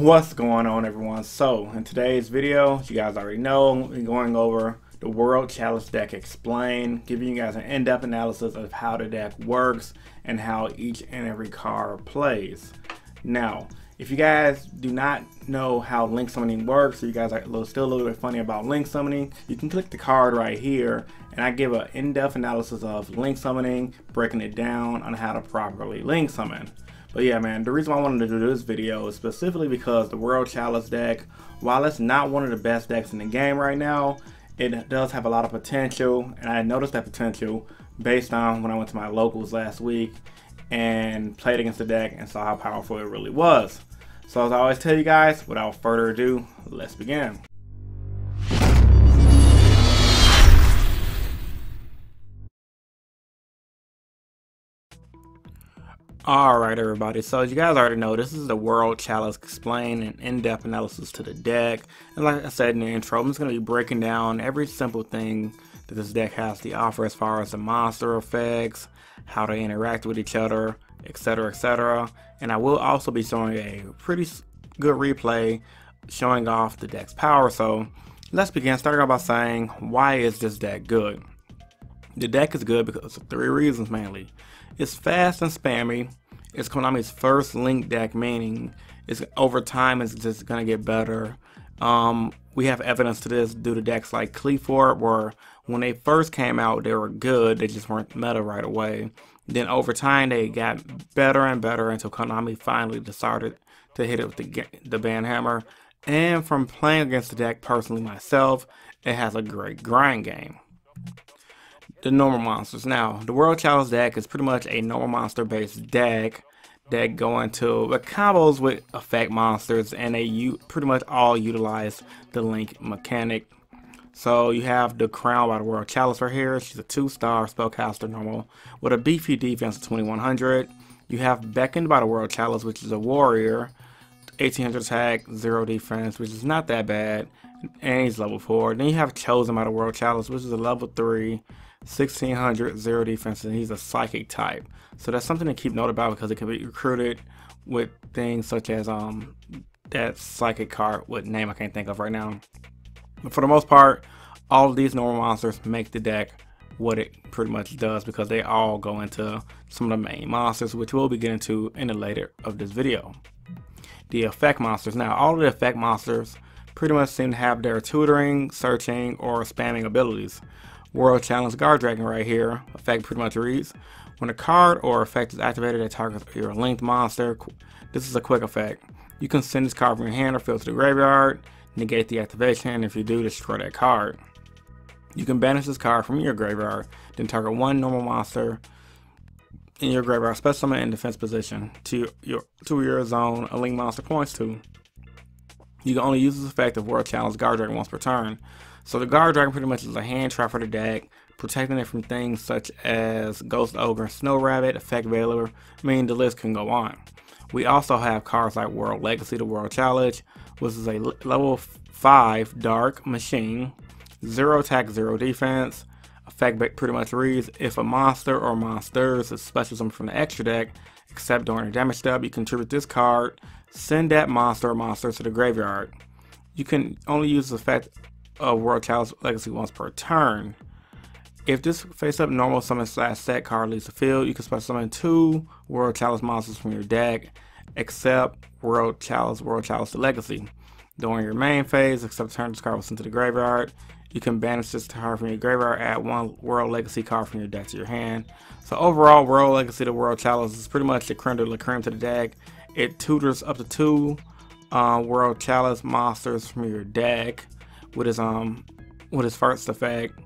What's going on everyone? So in today's video, you guys already know, we're going over the World Chalice deck explained, giving you guys an in-depth analysis of how the deck works and how each and every card plays. Now, if you guys do not know how link summoning works, or you guys are still a little bit funny about link summoning, you can click the card right here and I give an in-depth analysis of link summoning, breaking it down on how to properly link summon. But yeah, man, the reason why I wanted to do this video is specifically because the World Chalice deck, while it's not one of the best decks in the game right now, it does have a lot of potential, and I noticed that potential based on when I went to my locals last week and played against the deck and saw how powerful it really was. So as I always tell you guys, without further ado, let's begin. Alright everybody, so as you guys already know, this is the World Chalice Explain and in-depth analysis to the deck. And like I said in the intro, I'm just going to be breaking down every simple thing that this deck has to offer as far as the monster effects, how they interact with each other, etc, etc. And I will also be showing a pretty good replay showing off the deck's power. So let's begin starting off by saying, why is this deck good? The deck is good because of three reasons mainly. It's fast and spammy. It's Konami's first link deck, meaning it's over time it's just gonna get better. Um, we have evidence to this due to decks like Qliphort, where when they first came out, they were good. They just weren't meta right away. Then over time, they got better and better until Konami finally decided to hit it with the, the ban hammer. And from playing against the deck personally myself, it has a great grind game the normal monsters. Now, the World Chalice deck is pretty much a normal monster based deck that go into the combos with effect monsters and they u pretty much all utilize the link mechanic. So you have the Crown by the World Chalice right here. She's a two-star spellcaster normal with a beefy defense of 2100. You have Beckoned by the World Chalice, which is a warrior, 1800 attack, zero defense, which is not that bad, and he's level four. Then you have Chosen by the World Chalice, which is a level three, 1600, zero defense, and he's a psychic type. So that's something to keep note about because it can be recruited with things such as um that psychic card, what name I can't think of right now. But for the most part, all of these normal monsters make the deck what it pretty much does because they all go into some of the main monsters, which we'll be getting to in the later of this video. The effect monsters. Now, all of the effect monsters pretty much seem to have their tutoring, searching, or spamming abilities. World Chalice Guard Dragon right here. Effect pretty much reads, when a card or effect is activated that targets your linked monster, this is a quick effect. You can send this card from your hand or field to the graveyard, negate the activation, and if you do, destroy that card. You can banish this card from your graveyard, then target one normal monster in your graveyard, special summon in defense position to your to your zone a link monster points to. You can only use this effect of World Chalice Guard Dragon once per turn. So the Guard Dragon pretty much is a hand trap for the deck, protecting it from things such as Ghost Ogre and Snow Rabbit, Effect Veiler, I mean the list can go on. We also have cards like World Legacy, the World Chalice, which is a level 5 Dark Machine, 0 attack, 0 defense. Effect pretty much reads, if a monster or monsters is special summon from the extra deck, except during a damage step, you contribute this card, send that monster or monster to the graveyard. You can only use the effect of World Chalice Legacy once per turn. If this face-up normal summon slash set card leaves the field, you can special summon two World Chalice monsters from your deck, except World Chalice, World Chalice Legacy. During your main phase, except turn this card was sent to the graveyard, you can banish this card from your graveyard, add one World Legacy card from your deck to your hand. So overall, World Legacy to World Chalice is pretty much the creme de la creme to the deck. It tutors up to two uh, World Chalice monsters from your deck with his um with his first effect,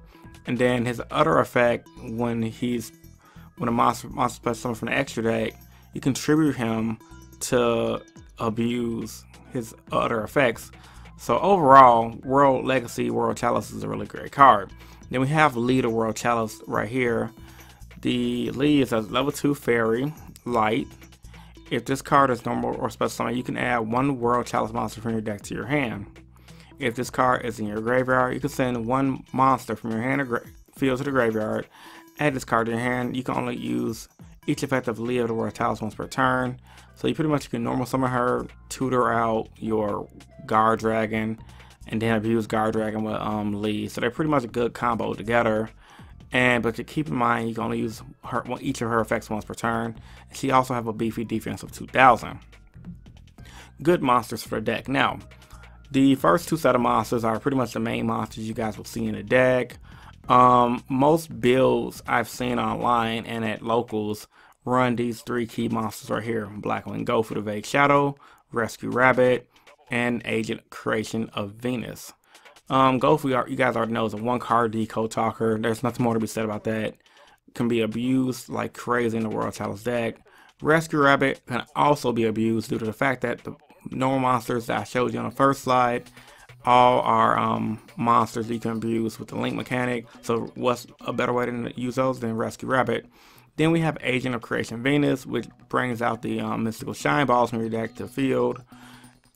and then his other effect when he's when a monster monster special summon from the extra deck, you contribute him to abuse his other effects. So overall, World Legacy World Chalice is a really great card. Then we have Leader World Chalice right here. The Lee is a level 2 fairy, light. If this card is normal or special summon, you can add one World Chalice monster from your deck to your hand. If this card is in your graveyard, you can send one monster from your hand or field to the graveyard. Add this card to your hand. You can only use each Leah of the World Chalice once per turn. So you pretty much can normal summon her, tutor out your Guard Dragon, and then abuse Guard Dragon with um, Lee. So they're pretty much a good combo together. And but to keep in mind, you can only use her each of her effects once per turn. She also have a beefy defense of 2,000. Good monsters for the deck. Now, the first two set of monsters are pretty much the main monsters you guys will see in the deck. Um, most builds I've seen online and at locals run these three key monsters right here. Blackwing Gofu the Vague Shadow, Rescue Rabbit, and Agent Creation of Venus. Um, Gofu, you guys already know, is a one card decode talker. There's nothing more to be said about that. Can be abused like crazy in the World Chalice deck. Rescue Rabbit can also be abused due to the fact that the normal monsters that I showed you on the first slide all are um, monsters you can abuse with the link mechanic. So what's a better way to use those than Rescue Rabbit? Then we have Agent of Creation Venus, which brings out the um, mystical shine balls from your deck to field,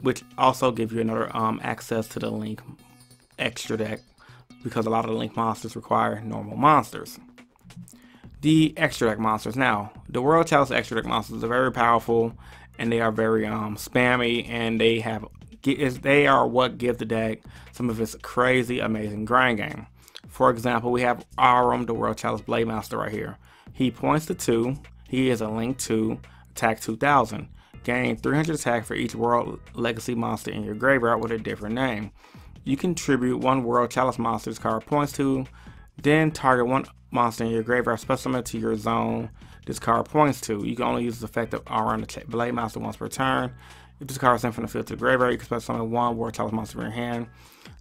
which also give you another um, access to the link extra deck because a lot of the link monsters require normal monsters. The extra deck monsters. Now, the World Chalice extra deck monsters are very powerful and they are very um, spammy and they have is they are what give the deck some of its crazy amazing grind game. For example, we have Auram, the World Chalice Blade Master right here. He points to 2, he is a link 2, attack 2000. Gain 300 attack for each World Legacy monster in your graveyard with a different name. You contribute one World Chalice monster's card points to, then target one monster in your graveyard specimen to your zone this card points to. You can only use the effect of Auram the Blade Master once per turn. If this card is sent from the field to the graveyard, you can special summon one World Chalice monster in your hand.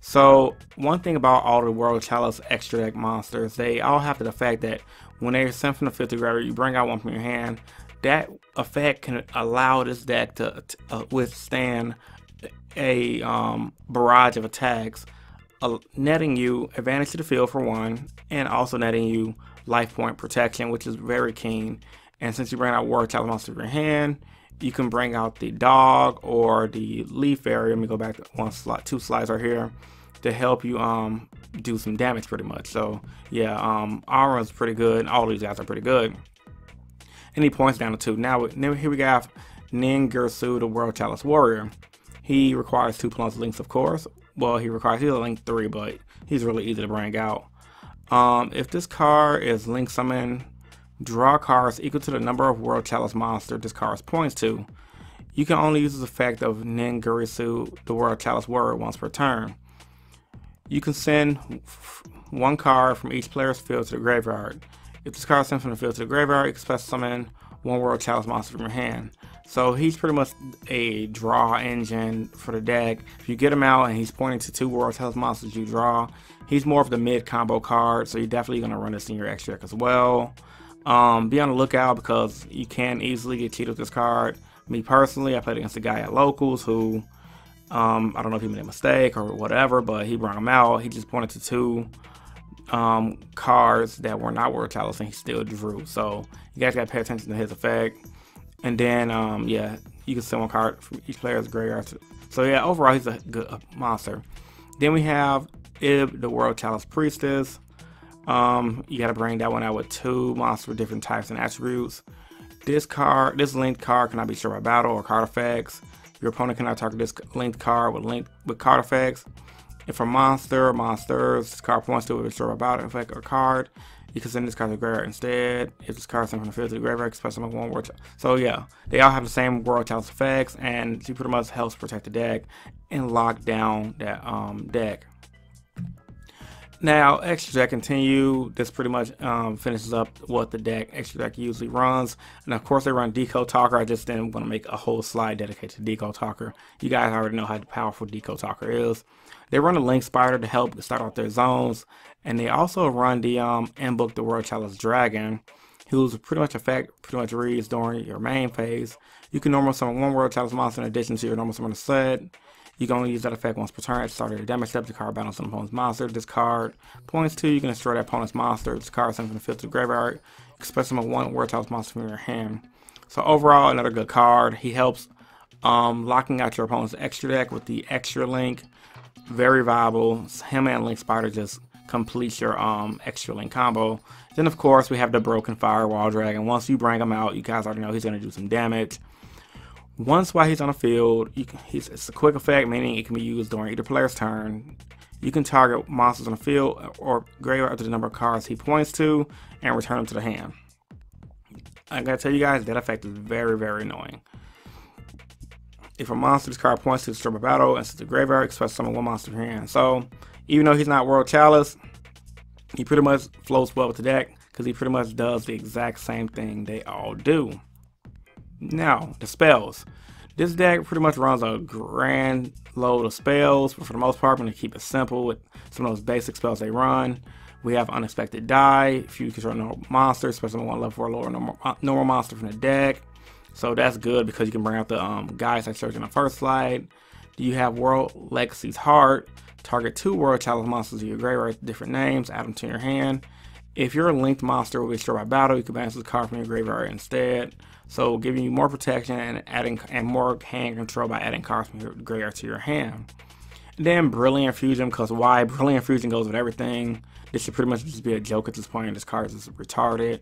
So, one thing about all the World Chalice extra deck monsters, they all have the effect that when they're sent from the field to the graveyard, you bring out one from your hand. That effect can allow this deck to, to uh, withstand a um, barrage of attacks, uh, netting you advantage to the field for one, and also netting you life point protection, which is very keen. And since you bring out World Chalice monster in your hand, you can bring out the dog or the leaf area. Let me go back one slot, two slides are here to help you um do some damage pretty much. So yeah, um is pretty good. All these guys are pretty good. And he points down to two. Now, here we got Ningirsu, the World Chalice Warrior. He requires two plus links, of course. Well, he requires he's a link three, but he's really easy to bring out. Um, if this card is link summon Draw cards equal to the number of World Chalice monster this card points to. You can only use this effect of Ningurisu, the World Chalice word, once per turn. You can send one card from each player's field to the graveyard. If this card is sent from the field to the graveyard, you can special summon one World Chalice monster from your hand. So he's pretty much a draw engine for the deck. If you get him out and he's pointing to two World Health monsters you draw, he's more of the mid combo card, so you're definitely going to run this in your extra deck as well. Um, be on the lookout because you can easily get cheated with this card. Me personally, I played against a guy at locals who, um, I don't know if he made a mistake or whatever, but he brought him out. He just pointed to two um, cards that were not World Chalice and he still drew. So you guys got to pay attention to his effect. And then, um, yeah, you can send one card from each player's graveyard. So yeah, overall, he's a good monster. Then we have Ib, the World Chalice Priestess. Um, you got to bring that one out with two monsters with different types and attributes. This card, this linked card cannot be destroyed by battle or card effects. Your opponent cannot target this linked card with link with card effects. If a monster monsters, card points to a destroy by battle effect or card, you can send this card to the graveyard instead. If this card is sent from the field to the graveyard, express like one word. So yeah, they all have the same world chalice effects, and she pretty much helps protect the deck and lock down that um, deck. Now, extra deck continue. This pretty much um, finishes up what the deck extra deck usually runs. And of course, they run Decode Talker. I just didn't want to make a whole slide dedicated to Decode Talker. You guys already know how powerful Decode Talker is. They run a Link Spider to help start off their zones. And they also run the um, Book the World Chalice Dragon, who's pretty much effect pretty much reads during your main phase. You can normal summon one World Chalice monster in addition to your normal summon set. You can only use that effect once per turn at the start of the damage step. The card battles an opponent's monster. This card points to you can destroy that opponent's monster. This card from the field to the graveyard. Expect some one Chalice monster from your hand. So overall, another good card. He helps um, locking out your opponent's extra deck with the extra link. Very viable. Him and Link Spider just completes your um extra link combo. Then of course we have the broken firewall dragon. Once you bring him out, you guys already know he's gonna do some damage. Once while he's on the field, can, it's a quick effect, meaning it can be used during either player's turn. You can target monsters on the field or graveyard up to the number of cards he points to and return them to the hand. I gotta tell you guys, that effect is very, very annoying. If a monster's card points to the of battle and sits the graveyard, expect summon one monster from your hand. So, even though he's not World Chalice, he pretty much floats well with the deck because he pretty much does the exact same thing they all do. Now, the spells. This deck pretty much runs a grand load of spells, but for the most part, I'm going to keep it simple with some of those basic spells they run. We have Unexpected Dai, if you control normal monsters, especially one level 4 lower normal, uh, normal monster from the deck. So that's good because you can bring out the um, guys I showed you in the first slide. Do you have World Legacy's Heart? Target two World Chalice monsters in your graveyard different names, add them to your hand. If your linked monster will be destroyed by battle, you can banish the card from your graveyard instead. So giving you more protection and adding and more hand control by adding cards from your graveyard to your hand. And then Brilliant Fusion, because why? Brilliant Fusion goes with everything. This should pretty much just be a joke at this point. This card is retarded.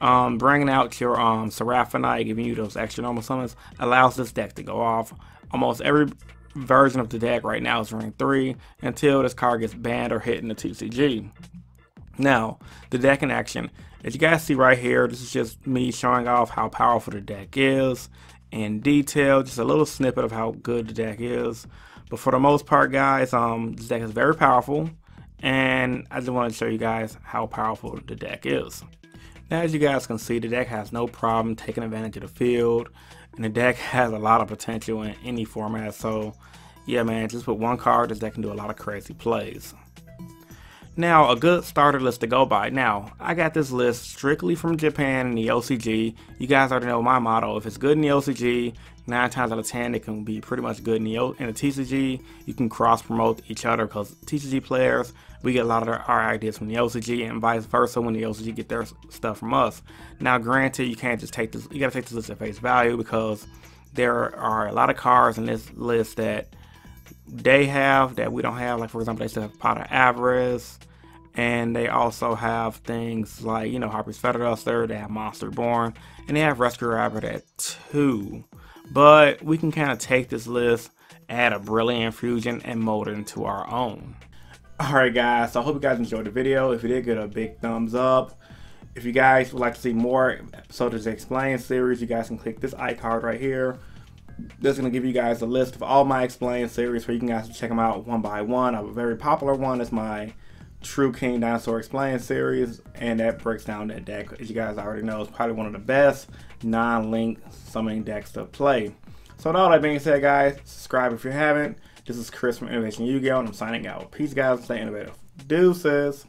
Um, bringing out your um, Seraphinite, giving you those extra normal summons, allows this deck to go off. Almost every version of the deck right now is rank 3 until this card gets banned or hit in the TCG. Now, the deck in action. As you guys see right here, this is just me showing off how powerful the deck is in detail, just a little snippet of how good the deck is. But for the most part, guys, um, this deck is very powerful, and I just want to show you guys how powerful the deck is. Now, as you guys can see, the deck has no problem taking advantage of the field, and the deck has a lot of potential in any format. So, yeah, man, just with one card, this deck can do a lot of crazy plays. Now, a good starter list to go by. Now, I got this list strictly from Japan in the OCG. You guys already know my motto. If it's good in the OCG, 9 times out of 10, it can be pretty much good in the, in the TCG. You can cross promote each other because TCG players, we get a lot of our ideas from the OCG and vice versa when the OCG get their stuff from us. Now, granted, you can't just take this, you got to take this list at face value because there are a lot of cards in this list that they have that we don't have. Like, for example, they still have Pot of Avarice and they also have things like you know Harpy's Feather Duster, they have Monster Born, and they have Rescue Rabbit at two. But we can kind of take this list, add a Brilliant Fusion, and mold it into our own. Alright guys, so I hope you guys enjoyed the video. If you did, get a big thumbs up. If you guys would like to see more episodes of the Explain series, you guys can click this icon right here. This is going to give you guys a list of all my Explain series where you can guys check them out one by one. A very popular one is my True King Dinosaur Explained series, and that breaks down that deck. As you guys already know, it's probably one of the best non-link summoning decks to play. So with all that being said, guys, subscribe if you haven't. This is Chris from Innovation Yu-Gi-Oh! and I'm signing out. Peace, guys. Stay innovative. Deuces.